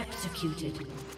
Executed.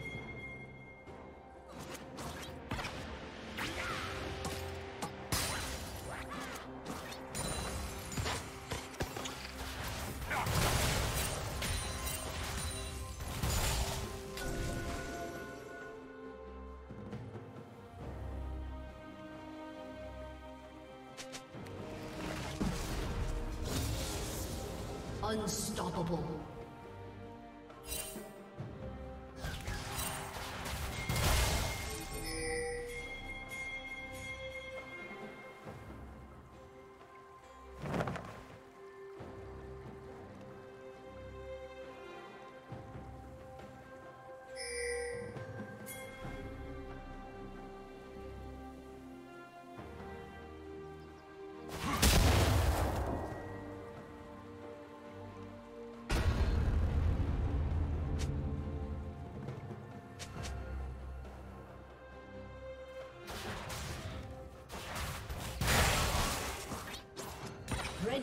Unstoppable.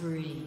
Spree.